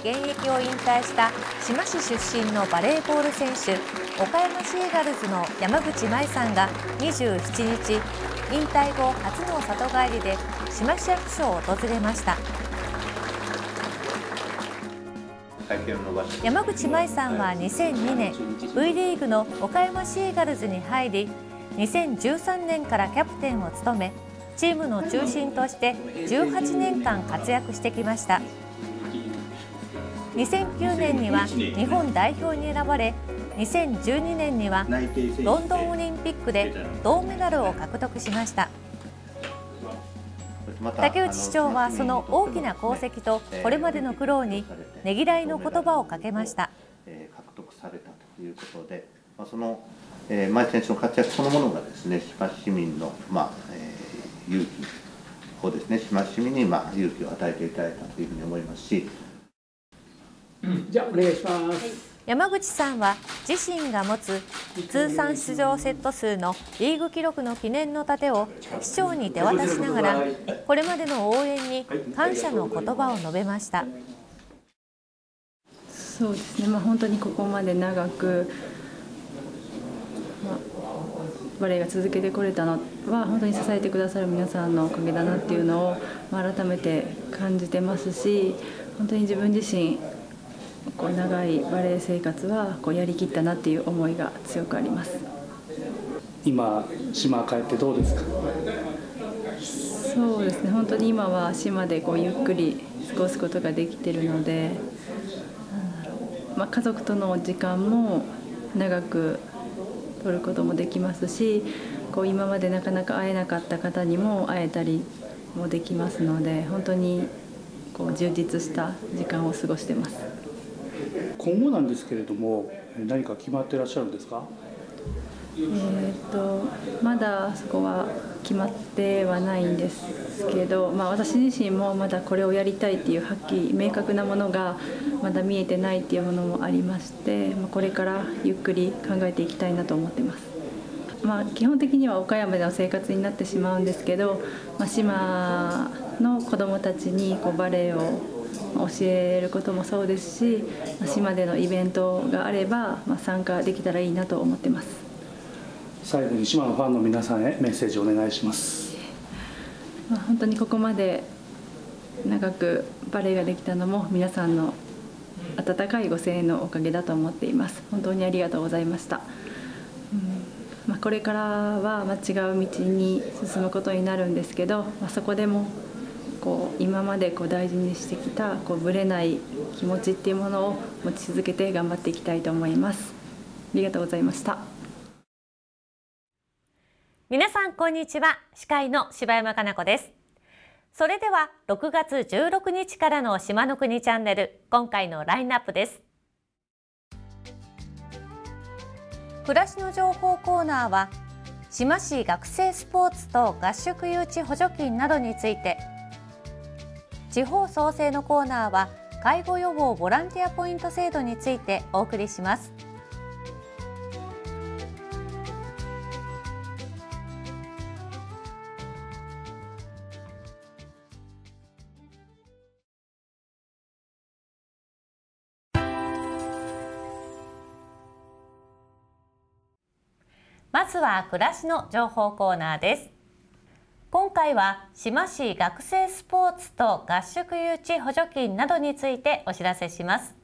5月に現役を引退した志摩市出身のバレーボール選手岡山シーガルズの山口舞さんが27日引退後初の里帰りで志摩市役所を訪れました。山口舞さんは2002年 V リーグの岡山シーガルズに入り2013年からキャプテンを務めチームの中心として18年間活躍してきました2009年には日本代表に選ばれ2012年にはロンドンオリンピックで銅メダルを獲得しました。竹内市長はその大きな功績とこれまでの苦労にねぎらいの言葉をかけました。獲得されたということでその前選手の活躍そのものがですね島市民の、まあえー、勇気をですね島市民に、まあ、勇気を与えていただいたというふうに思いますしじゃあお願いします。山口さんは自身が持つ通算出場セット数のリーグ記録の記念の盾を市長に手渡しながらこれまでの応援に感謝の言葉を述べました。そうですね、まあ、本当にここまで長く、まあ、バレエが続けてこれたのは本当に支えてくださる皆さんのおかげだなっていうのを、まあ、改めて感じてますし本当に自分自身こう長いバレエ生活はこうやりきったなっていう思いが強くあります。今島帰ってどうですか？そうですね。本当に今は島でこうゆっくり過ごすことができてるのでまあ、家族との時間も長く取ることもできますしこう今までなかなか会えなかった方にも会えたりもできますので本当にこう充実した時間を過ごしてます。今後なんですけれども何か決まっていらっしゃるんですか？えーと、まだそこは決まってはないんですけど、まあ、私自身もまだこれをやりたいっていうはっきり明確なものがまだ見えてないっていうものもありまして、まあ、これからゆっくり考えていきたいなと思ってます。まあ、基本的には岡山での生活になってしまうんですけど、まあ、島の子どもたちにこうバレエを教えることもそうですし島でのイベントがあれば、まあ、参加できたらいいなと思ってます。最後に島のファンの皆さんへメッセージをお願いします、まあ、本当にここまで長くバレエができたのも皆さんの温かいご声援のおかげだと思っています。本当にありがとうございました、うん。まあ、これからは違う道に進むことになるんですけど、まあ、そこでもこう今までこう大事にしてきたこうぶれない気持ちっていうものを持ち続けて頑張っていきたいと思います。ありがとうございました。皆さんこんにちは。司会の柴山かな子です。それでは6月16日からの島の国チャンネル今回のラインナップです。暮らしの情報コーナーは島市学生スポーツと合宿誘致補助金などについて地方創生のコーナーは介護予防ボランティアポイント制度についてお送りします。まずは暮らしの情報コーナーです。今回は志摩市学生スポーツと合宿誘致補助金などについてお知らせします。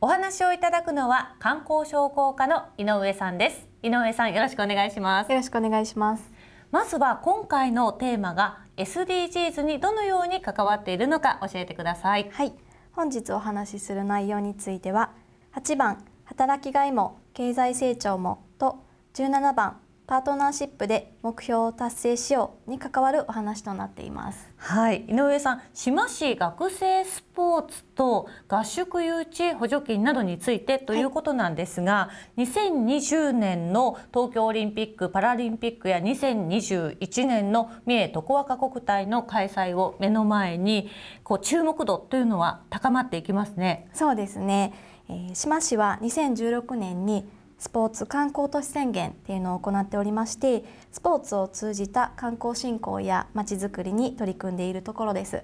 お話をいただくのは観光商工課の井上さんです。井上さんよろしくお願いします。よろしくお願いします。まずは今回のテーマが SDGs にどのように関わっているのか教えてください。はい。本日お話しする内容については8番働きがいも経済成長もと17番パートナーシップで目標を達成しように関わるお話となっています。はい。井上さん志摩市学生スポーツと合宿誘致補助金などについてということなんですが、はい、2020年の東京オリンピック・パラリンピックや2021年の三重徳若国体の開催を目の前にこう注目度というのは高まっていきますね。そうですね、えー、志摩市は2016年にスポーツ観光都市宣言っていうのを行っておりましてスポーツを通じた観光振興やまちづくりに取り組んでいるところです。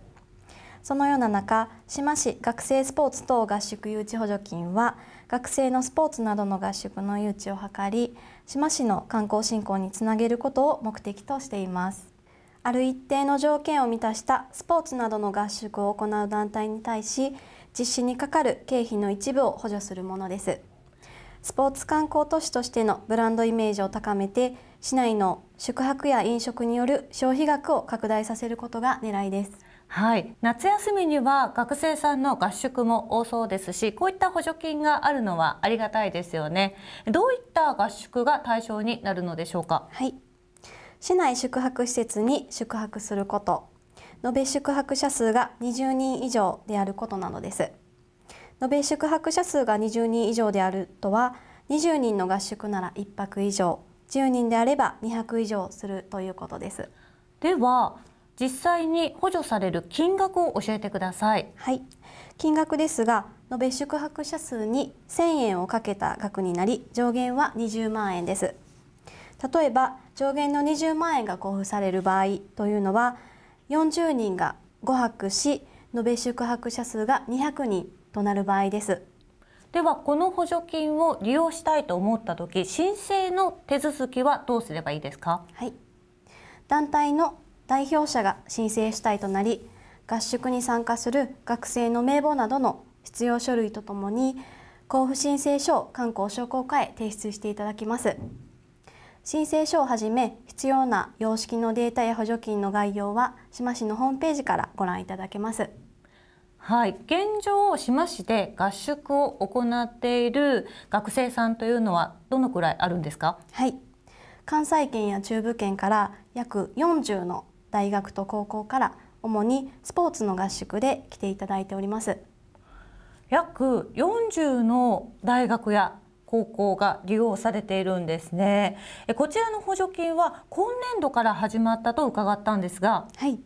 そのような中志摩市学生スポーツ等合宿誘致補助金は学生のスポーツなどの合宿の誘致を図り志摩市の観光振興につなげることを目的としています。ある一定の条件を満たしたスポーツなどの合宿を行う団体に対し実施にかかる経費の一部を補助するものです。スポーツ観光都市としてのブランドイメージを高めて市内の宿泊や飲食による消費額を拡大させることが狙いです。はい、夏休みには学生さんの合宿も多そうですしこういった補助金があるのはありがたいですよね。どういった合宿が対象になるのでしょうか？はい。市内宿泊施設に宿泊すること。延べ宿泊者数が20人以上であることなのです延べ宿泊者数が20人以上であるとは20人の合宿なら1泊以上10人であれば2泊以上するということです。では実際に補助される金額を教えてください。はい。金額ですが延べ宿泊者数に1000円をかけた額になり上限は20万円です。例えば上限の20万円が交付される場合というのは40人が5泊し延べ宿泊者数が200人となる場合です。ではこの補助金を利用したいと思った時申請の手続きはどうすればいいですか？はい。団体の代表者が申請したいとなり合宿に参加する学生の名簿などの必要書類とともに交付申請書を観光商工課へ提出していただきます。申請書をはじめ必要な様式のデータや補助金の概要は志摩市のホームページからご覧いただけます。はい、現状志摩市で合宿を行っている学生さんというのはどのくらいあるんですか？はい、関西圏や中部圏から約40の大学と高校から主にスポーツの合宿で来ていただいております。約40の大学や高校が利用されているんですね。こちらの補助金は今年度から始まったと伺ったんですが。はい。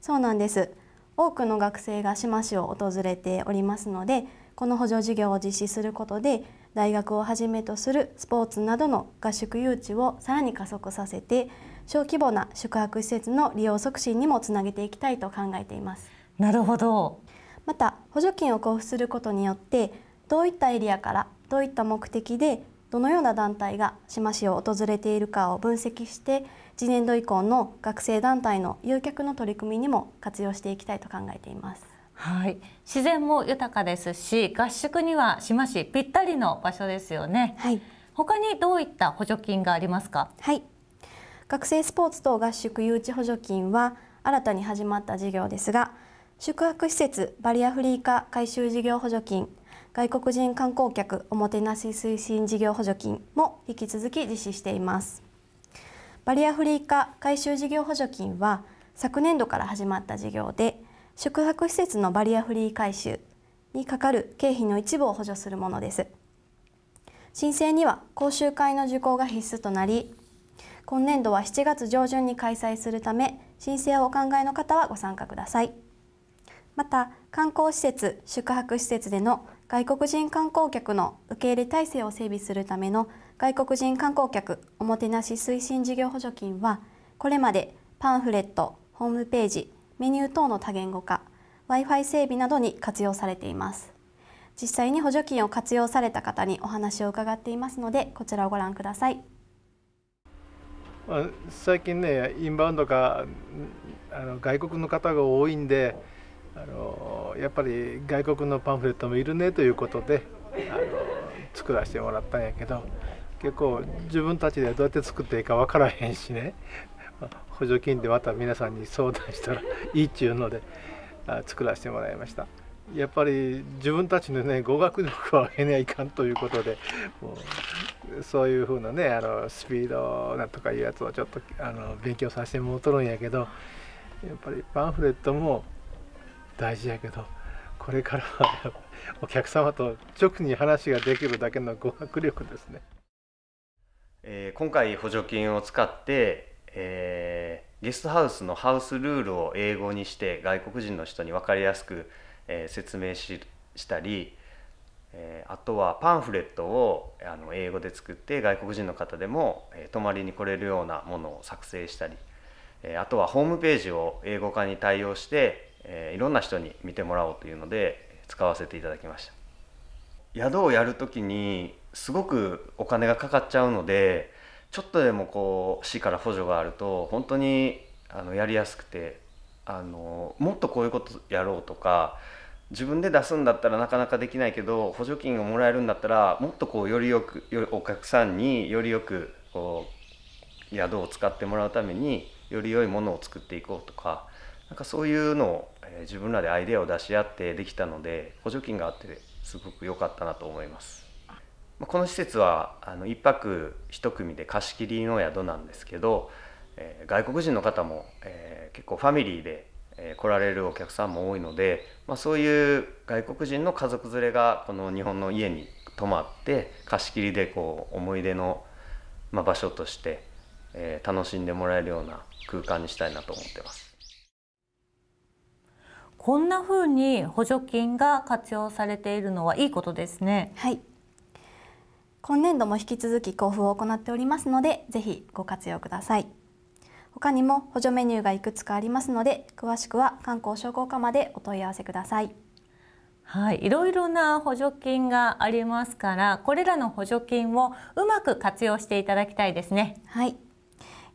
そうなんです多くの学生が志摩市を訪れておりますのでこの補助事業を実施することで大学をはじめとするスポーツなどの合宿誘致をさらに加速させて小規模な宿泊施設の利用促進にもつなげていきたいと考えています。なるほど。また補助金を交付することによってどういったエリアからどういった目的でどのような団体が志摩市を訪れているかを分析して次年度以降の学生団体の誘客の取り組みにも活用していきたいと考えています。はい、自然も豊かですし合宿には志摩市ぴったりの場所ですよね。はい。他にどういった補助金がありますか？はい。学生スポーツ等合宿誘致補助金は新たに始まった事業ですが、宿泊施設バリアフリー化改修事業補助金外国人観光客おもてなし推進事業補助金も引き続き実施していますバリアフリー化改修事業補助金は昨年度から始まった事業で宿泊施設のバリアフリー改修にかかる経費の一部を補助するものです。申請には講習会の受講が必須となり今年度は7月上旬に開催するため申請をお考えの方はご参加ください。また観光施設宿泊施設での外国人観光客の受け入れ体制を整備するための外国人観光客おもてなし推進事業補助金はこれまでパンフレットホームページメニュー等の多言語化 w i f i 整備などに活用されています。実際に補助金を活用された方にお話を伺っていますのでこちらをご覧ください。最近ねインバウンドかあの外国の方が多いんであのやっぱり外国のパンフレットもいるねということであの作らせてもらったんやけど結構自分たちでどうやって作っていいか分からへんしね。補助金でまた皆さんに相談したらいいっちゅうので作らせてもらいました。やっぱり自分たちのね語学力を上げにはいかんということでもうそういうふうなねあのスピードなんとかいうやつをちょっとあの勉強させてもとるんやけどやっぱりパンフレットも大事やけどこれからはお客様と直に話ができるだけの語学力ですね、えー、今回補助金を使って、えー、ゲストハウスのハウスルールを英語にして外国人の人に分かりやすく、えー、説明ししたり、えー、あとはパンフレットをあの英語で作って外国人の方でも、えー、泊まりに来れるようなものを作成したり、えー、あとはホームページを英語化に対応してえー、いろんな人に見てもらおうというので使わせていただきました。宿をやる時にすごくお金がかかっちゃうのでちょっとでもこう市から補助があると本当にあのやりやすくてあのもっとこういうことやろうとか自分で出すんだったらなかなかできないけど補助金がもらえるんだったらもっとこうよりよくお客さんによりよくこう宿を使ってもらうためにより良いものを作っていこうとかなんかそういうのを、えー、自分らでアイデアを出し合ってできたので補助金があってすごく良かったなと思います。この施設はあの1泊1組で貸し切りの宿なんですけど、えー、外国人の方も、えー、結構ファミリーで、えー、来られるお客さんも多いので、まあ、そういう外国人の家族連れがこの日本の家に泊まって貸し切りでこう思い出の、まあ、場所として、え、楽しんでもらえるような空間にしたいなと思ってます。こんな風に補助金が活用されているのはいいことですね。はい。今年度も引き続き交付を行っておりますのでぜひご活用ください。他にも補助メニューがいくつかありますので詳しくは観光商工課までお問い合わせください。はい、いろいろな補助金がありますからこれらの補助金をうまく活用していただきたいですね。はい。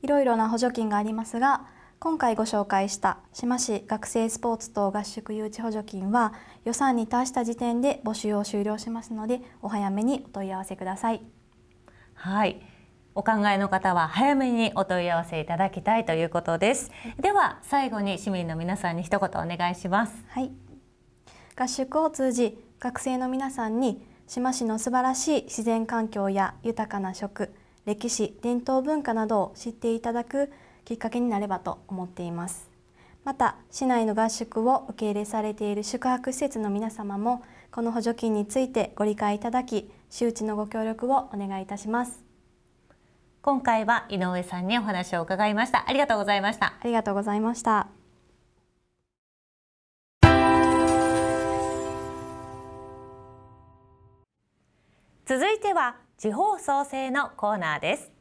いろいろな補助金がありますが今回ご紹介した志摩市学生スポーツ等合宿誘致補助金は予算に達した時点で募集を終了しますのでお早めにお問い合わせください。はい。お考えの方は早めにお問い合わせいただきたいということです。では最後に市民の皆さんに一言お願いします。はい。合宿を通じ学生の皆さんに志摩市の素晴らしい自然環境や豊かな食、歴史、伝統文化などを知っていただくきっかけになればと思っています。また市内の合宿を受け入れされている宿泊施設の皆様もこの補助金についてご理解いただき周知のご協力をお願いいたします。今回は井上さんにお話を伺いました。ありがとうございました。ありがとうございました。続いては地方創生のコーナーです。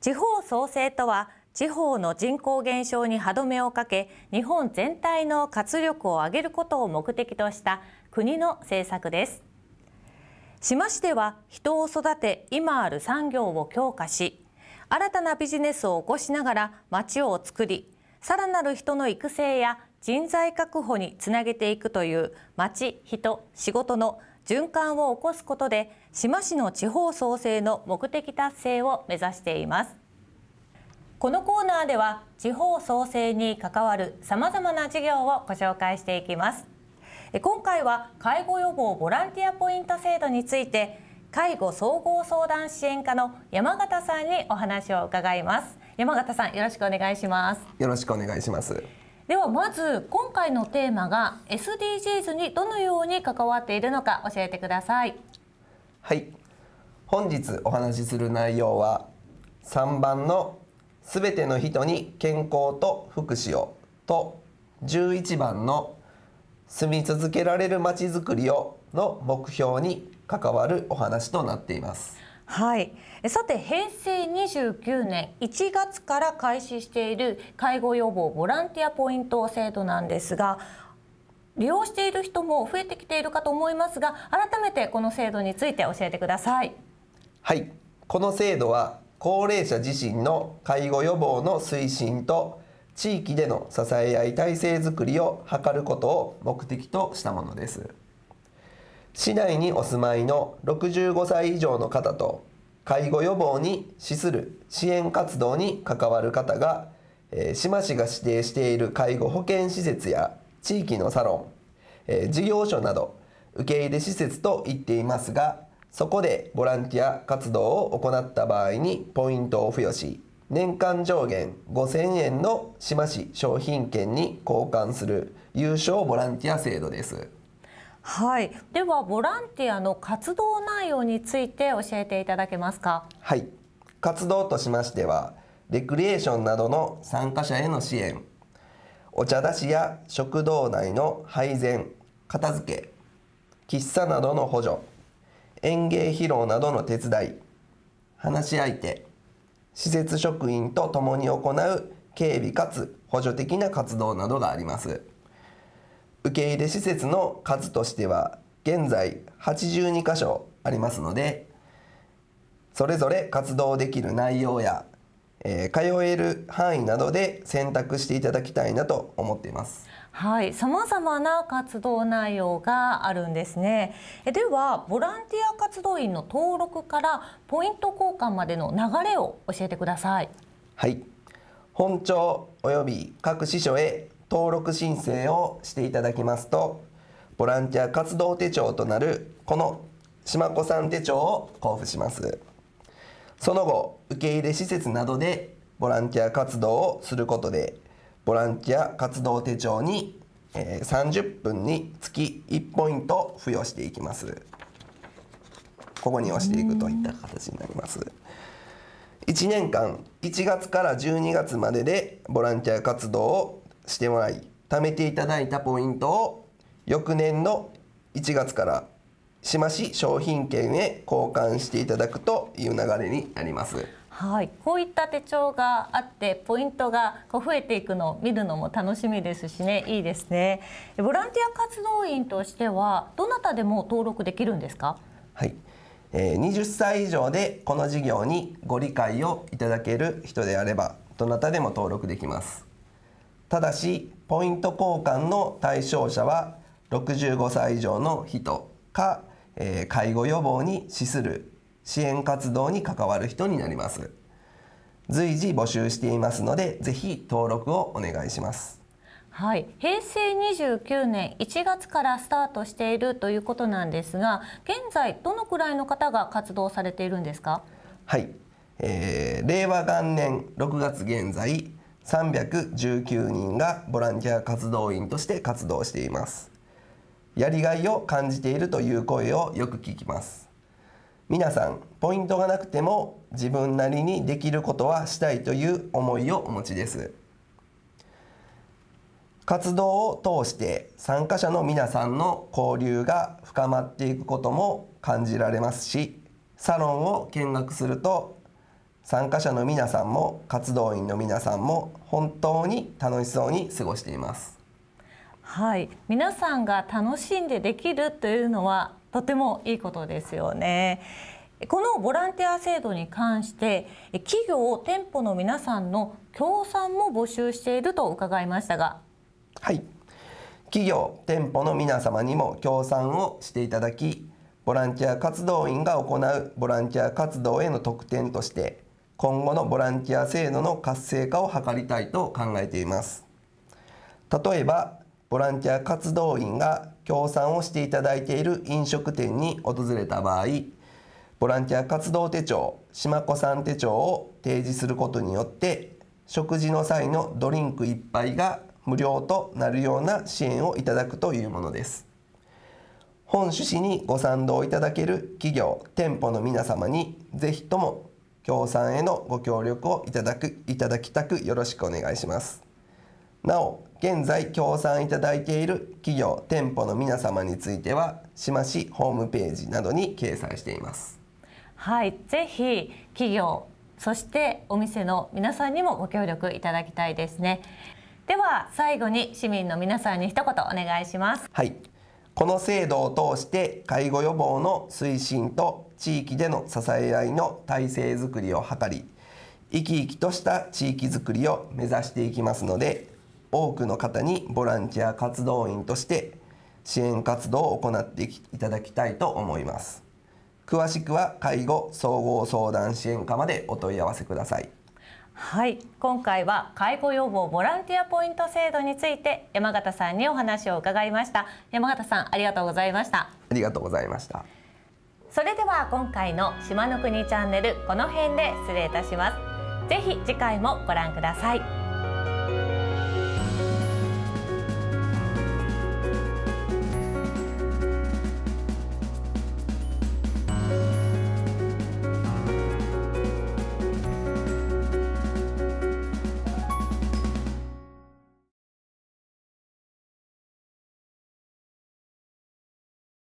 地方創生とは地方の人口減少に歯止めをかけ日本全体の活力を上げることを目的とした国の政策です。志摩市では人を育て今ある産業を強化し新たなビジネスを起こしながら町を作りさらなる人の育成や人材確保につなげていくという町人仕事の循環を起こすことで志摩市の地方創生の目的達成を目指しています。このコーナーでは地方創生に関わるさまざまな事業をご紹介していきます。今回は介護予防ボランティアポイント制度について介護総合相談支援課の山形さんにお話を伺います。山形さんよろしくお願いします。よろしくお願いします。ではまず今回のテーマが SDGs にどのように関わっているのか教えてください。はい。本日お話しする内容は3番のすべての人に健康と福祉をと11番の住み続けられるまちづくりをの目標に関わるお話となっています。はい、さて平成29年1月から開始している介護予防ボランティアポイント制度なんですが利用している人も増えてきているかと思いますが改めてこの制度について教えてください。はいこの制度は高齢者自身の介護予防の推進と地域での支え合い体制づくりを図ることを目的としたものです。市内にお住まいの65歳以上の方と介護予防に資する支援活動に関わる方が志摩市が指定している介護保健施設や地域のサロン事業所など受け入れ施設と言っていますがそこでボランティア活動を行った場合にポイントを付与し年間上限5000円の志摩市商品券に交換する優勝ボランティア制度です。はい、ではボランティアの活動内容について教えていただけますか？はい、活動としましてはレクリエーションなどの参加者への支援、お茶出しや食堂内の配膳、片付け、喫茶などの補助。園芸披露などの手伝い話し相手施設職員と共に行う警備かつ補助的な活動などがあります受け入れ施設の数としては現在82箇所ありますのでそれぞれ活動できる内容や、えー、通える範囲などで選択していただきたいなと思っています。はい、さまざまな活動内容があるんですね。えでは、ボランティア活動員の登録からポイント交換までの流れを教えてください。はい、本庁および各支所へ登録申請をしていただきますと、ボランティア活動手帳となるこの島子さん手帳を交付します。その後受け入れ施設などでボランティア活動をすることでボランティア活動手帳にえ30分につき1ポイント付与していきますここに押していくといった形になります1年間1月から12月まででボランティア活動をしてもらい貯めていただいたポイントを翌年の1月からしまし商品券へ交換していただくという流れになります。はい、こういった手帳があってポイントがこう増えていくのを見るのも楽しみですしね。いいですね。ボランティア活動員としてはどなたでも登録できるんですか？はい、えー、20歳以上でこの事業にご理解をいただける人であればどなたでも登録できます。ただしポイント交換の対象者は65歳以上の人かえ介護予防に資する支援活動に関わる人になります。随時募集していますのでぜひ登録をお願いします。はい、平成29年1月からスタートしているということなんですが現在どのくらいの方が活動されているんですか？はい、えー、令和元年6月現在319人がボランティア活動員として活動しています。やりがいを感じているという声をよく聞きます皆さんポイントがなくても自分なりにできることはしたいという思いをお持ちです。活動を通して参加者の皆さんの交流が深まっていくことも感じられますしサロンを見学すると参加者の皆さんも活動員の皆さんも本当に楽しそうに過ごしています。はい、皆さんが楽しんでできるというのはとてもいいことですよね。このボランティア制度に関して企業店舗の皆さんの協賛も募集していると伺いましたが。はい。企業店舗の皆様にも協賛をしていただきボランティア活動員が行うボランティア活動への特典として今後のボランティア制度の活性化を図りたいと考えています。例えばボランティア活動員が協賛をしていただいている飲食店に訪れた場合ボランティア活動手帳島子さん手帳を提示することによって食事の際のドリンク1杯が無料となるような支援をいただくというものです。本趣旨にご賛同いただける企業店舗の皆様にぜひとも協賛へのご協力をいただくいただきたくよろしくお願いします。なお現在協賛いただいている企業店舗の皆様についてはしましホームページなどに掲載しています。はいぜひ企業そしてお店の皆さんにもご協力いただきたいですね。では最後に市民の皆さんに一言お願いします。はい。この制度を通して介護予防の推進と地域での支え合いの体制づくりを図り生き生きとした地域づくりを目指していきますので多くの方にボランティア活動員として支援活動を行っていただきたいと思います。詳しくは介護総合相談支援課までお問い合わせください。はい。今回は介護予防ボランティアポイント制度について山形さんにお話を伺いました。山形さんありがとうございました。ありがとうございました。それでは今回の島の国チャンネルこの辺で失礼いたします。ぜひ次回もご覧ください